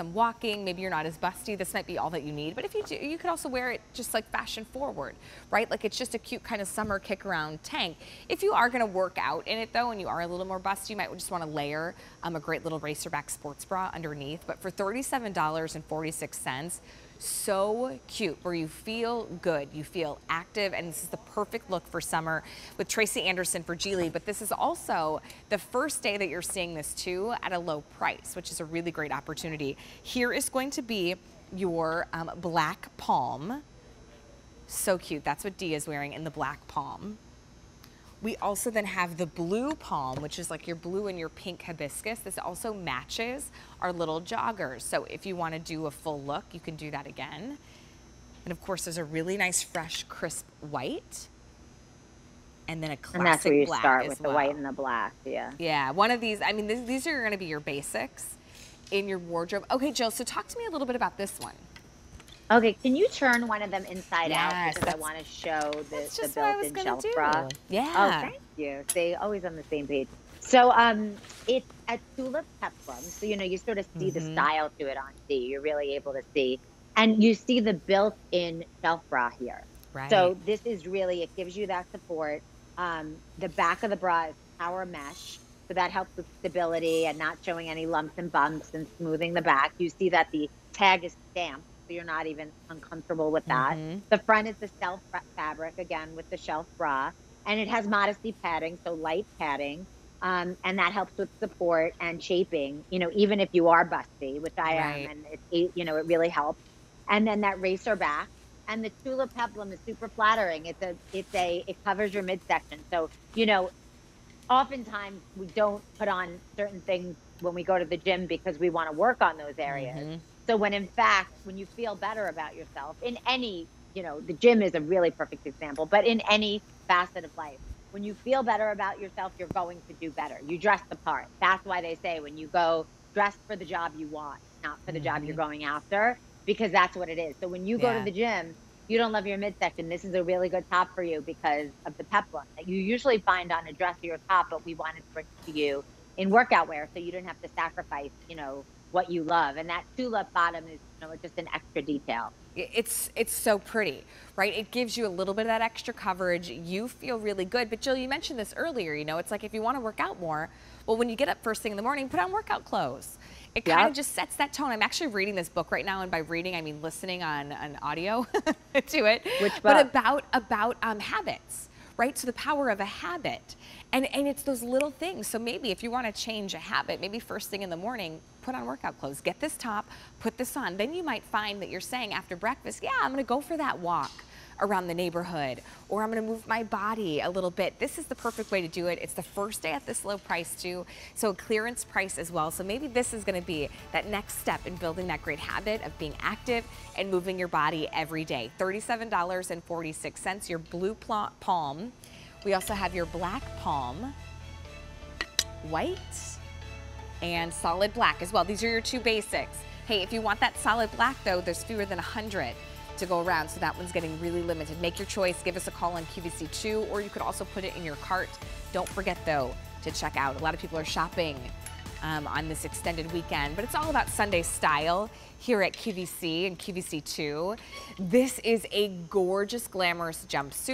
some walking, maybe you're not as busty, this might be all that you need. But if you do, you could also wear it just like fashion forward, right? Like it's just a cute kind of summer kick around tank. If you are gonna work out in it though, and you are a little more busty, you might just wanna layer um, a great little racerback sports bra underneath. But for $37.46, so cute where you feel good, you feel active, and this is the perfect look for summer with Tracy Anderson for Geely. But this is also the first day that you're seeing this too at a low price, which is a really great opportunity. Here is going to be your um, black palm. So cute. That's what Dee is wearing in the black palm. We also then have the blue palm, which is like your blue and your pink hibiscus. This also matches our little joggers. So if you want to do a full look, you can do that again. And of course, there's a really nice, fresh, crisp white. And then a classic black And that's where you start with well. the white and the black, yeah. Yeah, one of these, I mean, th these are going to be your basics in your wardrobe. Okay, Jill, so talk to me a little bit about this one. Okay, can you turn one of them inside yes, out because I want to show the, the built-in shelf do. bra? Yeah. Oh, thank you. See, always on the same page. So um, it's a tulip peplum. So, you know, you sort of see mm -hmm. the Mm-hmm. style to it on C. You're really able to see. And you see the built-in shelf bra here. Right. So this is really, it gives you that support. Um, the back of the bra is power mesh. So that helps with stability and not showing any lumps and bumps and smoothing the back. You see that the tag is stamped so you're not even uncomfortable with that. Mm-hmm. The front is the self fabric, again, with the shelf bra. And it has modesty padding, so light padding. Um, and that helps with support and shaping, you know, even if you are busty, which I right. am, and it, you know, it really helps. And then that racer back. And the tulip peplum is super flattering. It's a, it's a, it covers your midsection. So, you know, oftentimes we don't put on certain things when we go to the gym because we want to work on those areas. Mm-hmm. So when in fact, when you feel better about yourself in any, you know, the gym is a really perfect example, but in any facet of life, when you feel better about yourself, you're going to do better. You dress the part. That's why they say when you go dress for the job you want, not for the mm-hmm. job you're mm-hmm. going after, because that's what it is. So when you go yeah. to the gym, you don't love your midsection. This is a really good top for you because of the peplum that you usually find on a dress or your top, but we wanted to bring to you in workout wear so you didn't have to sacrifice, you know, what you love. And that tulip bottom is you know, just an extra detail. It's it's so pretty, right? It gives you a little bit of that extra coverage. You feel really good. But Jill, you mentioned this earlier, you know, it's like if you want to work out more, well, when you get up first thing in the morning, put on workout clothes. It kind yep. of just sets that tone. I'm actually reading this book right now, and by reading, I mean listening on an audio to it. Which book? But about about um, habits right? So the power of a habit. And, and it's those little things. So maybe if you want to change a habit, maybe first thing in the morning, put on workout clothes. Get this top, put this on. Then you might find that you're saying after breakfast, yeah, I'm going to go for that walk around the neighborhood or I'm going to move my body a little bit. This is the perfect way to do it. It's the first day at this low price too, so a clearance price as well. So maybe this is going to be that next step in building that great habit of being active and moving your body every day. $37.46, your blue palm. We also have your black palm, white, and solid black as well. These are your two basics. Hey, if you want that solid black though, there's fewer than 100 to go around, so that one's getting really limited. Make your choice, give us a call on QVC2, or you could also put it in your cart. Don't forget though to check out. A lot of people are shopping um, on this extended weekend, but it's all about Sunday style here at QVC and QVC2. This is a gorgeous, glamorous jumpsuit.